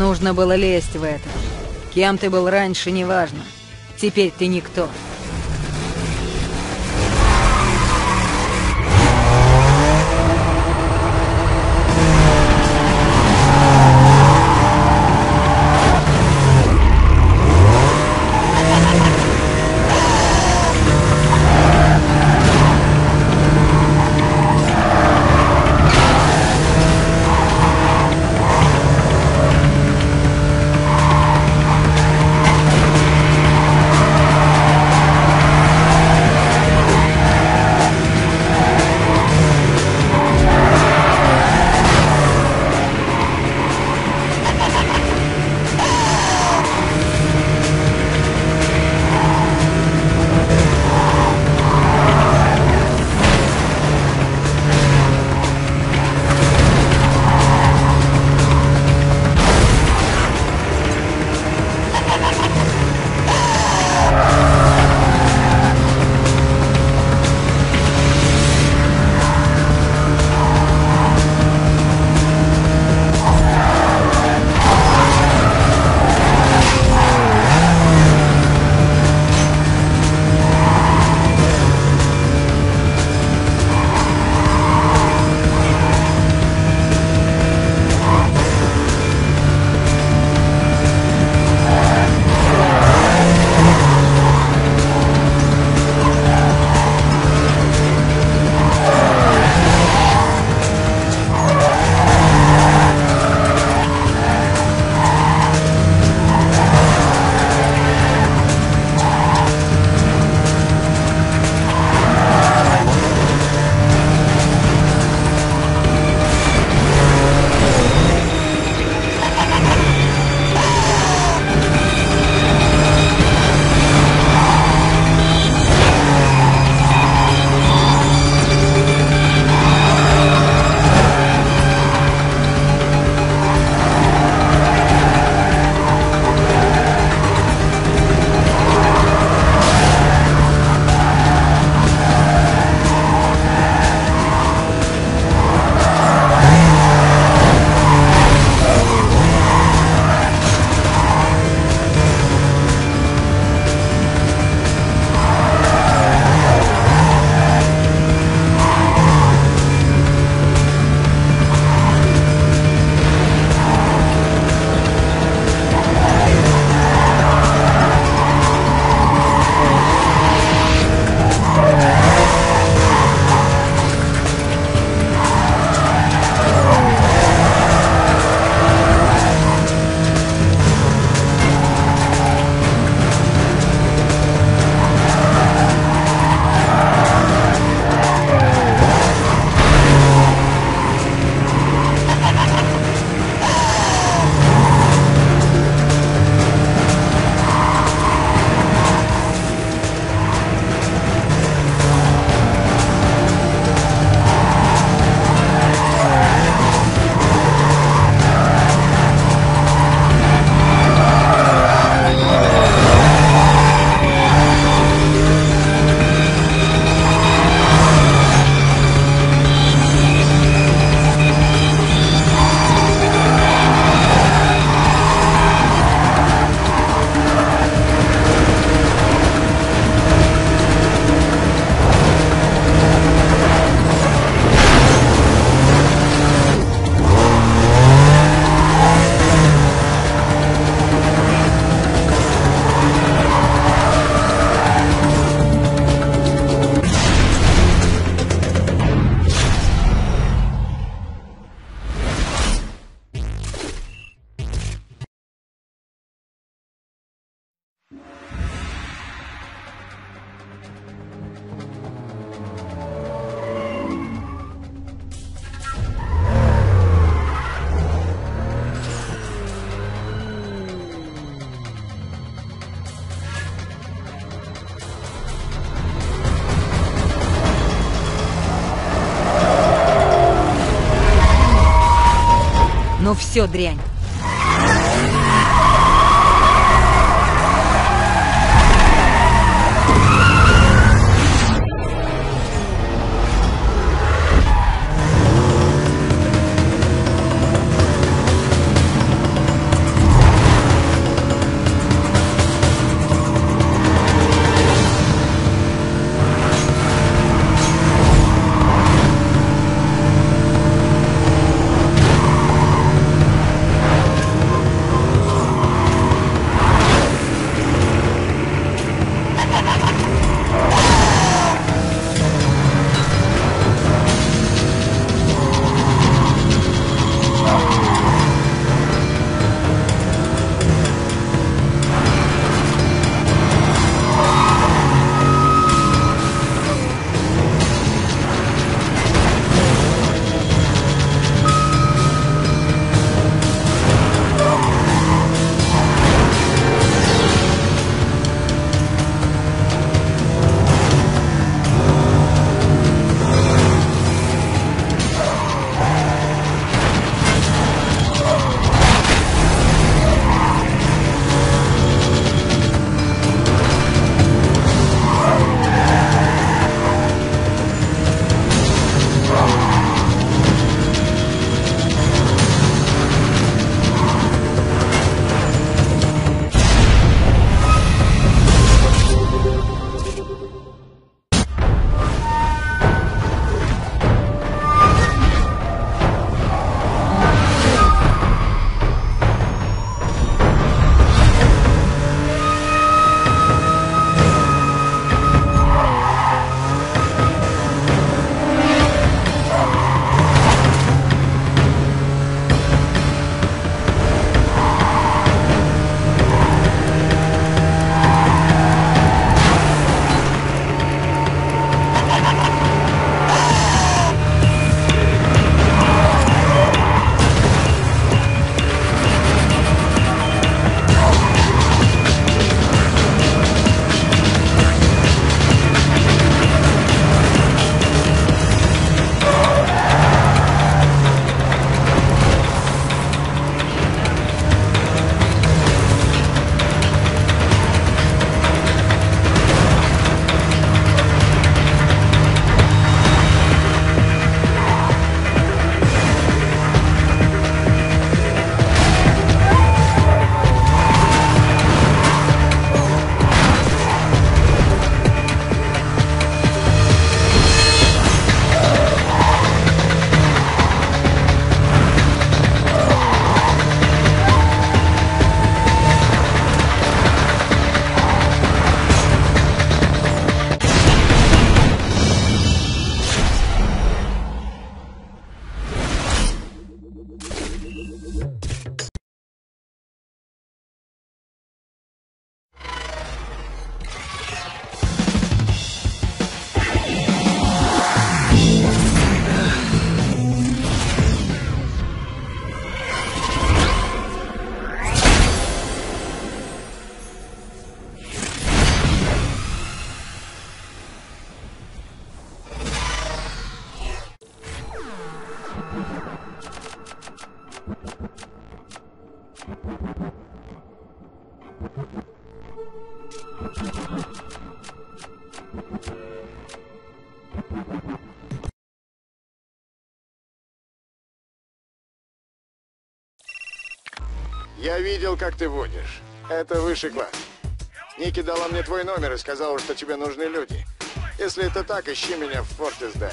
Нужно было лезть в это. Кем ты был раньше, неважно. Теперь ты никто. Все, дрянь. Я видел, как ты водишь. Это высший класс. Ники дала мне твой номер и сказала, что тебе нужны люди. Если это так, ищи меня в Форте Сдай.